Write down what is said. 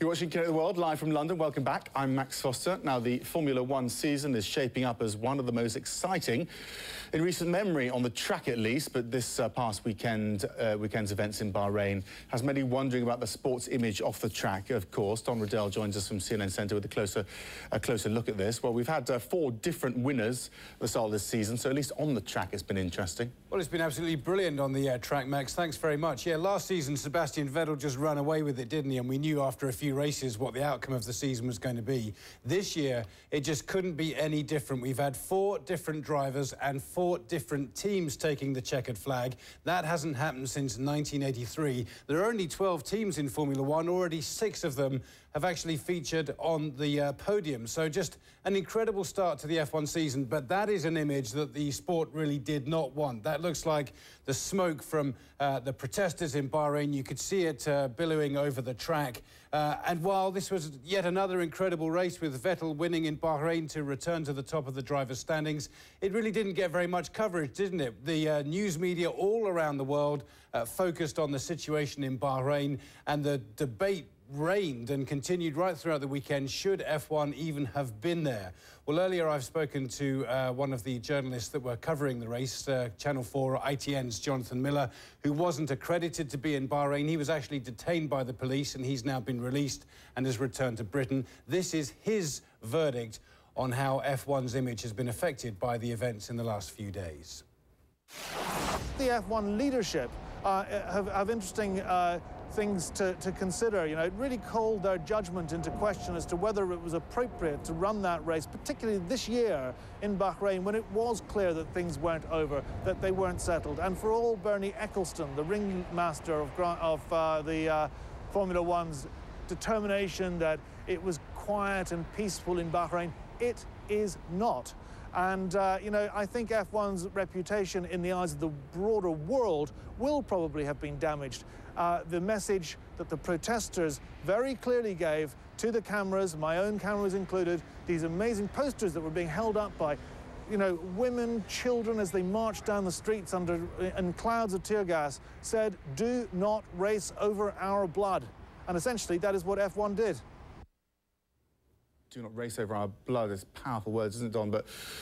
You're watching of the World live from London. Welcome back. I'm Max Foster. Now, the Formula One season is shaping up as one of the most exciting in recent memory, on the track at least. But this uh, past weekend, uh, weekend's events in Bahrain has many wondering about the sport's image off the track. Of course, Don Riddell joins us from CNN Centre with a closer, a closer look at this. Well, we've had uh, four different winners at the start of this season, so at least on the track, it's been interesting. Well, it's been absolutely brilliant on the uh, track, Max. Thanks very much. Yeah, last season, Sebastian Vettel just ran away with it, didn't he? And we knew after a few races what the outcome of the season was going to be. This year, it just couldn't be any different. We've had four different drivers and four different teams taking the checkered flag. That hasn't happened since 1983. There are only 12 teams in Formula One. Already six of them have actually featured on the uh, podium. So just an incredible start to the F1 season. But that is an image that the sport really did not want. That looks like the smoke from uh, the protesters in Bahrain. You could see it uh, billowing over the track. Uh, and while this was yet another incredible race with Vettel winning in Bahrain to return to the top of the driver's standings, it really didn't get very much coverage, didn't it? The uh, news media all around the world uh, focused on the situation in Bahrain and the debate reigned and continued right throughout the weekend should F1 even have been there. Well, earlier I've spoken to uh, one of the journalists that were covering the race, uh, Channel 4 ITN's Jonathan Miller, who wasn't accredited to be in Bahrain. He was actually detained by the police and he's now been released and has returned to Britain. This is his verdict on how F1's image has been affected by the events in the last few days. The F1 leadership uh, have, have, interesting uh, things to, to consider. You know, it really called their judgment into question as to whether it was appropriate to run that race, particularly this year in Bahrain, when it was clear that things weren't over, that they weren't settled. And for all Bernie Ecclestone, the ringmaster of, of uh, the uh, Formula One's determination that it was quiet and peaceful in Bahrain, it is not. And, uh, you know, I think F1's reputation in the eyes of the broader world will probably have been damaged. Uh, the message that the protesters very clearly gave to the cameras, my own cameras included, these amazing posters that were being held up by you know, women, children, as they marched down the streets under in clouds of tear gas, said, "Do not race over our blood." And essentially, that is what F1 did do not race over our blood. It's powerful words, isn't it, Don? But